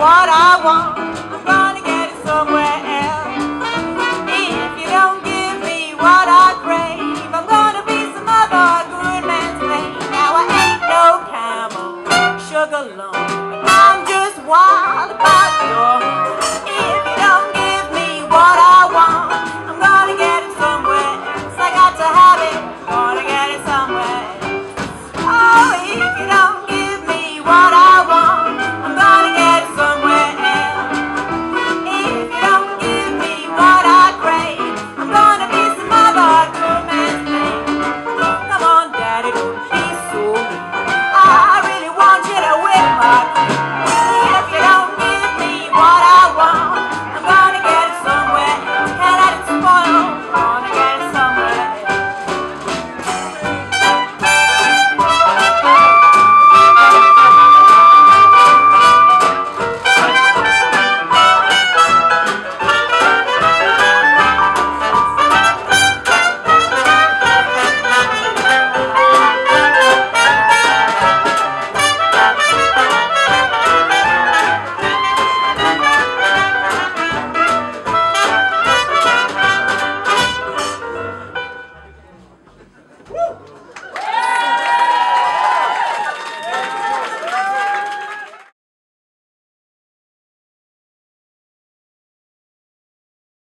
what I want. I'm gonna get it somewhere else. If you don't give me what I crave, I'm gonna be some other good man's slave. Now I ain't no camel, sugar lump.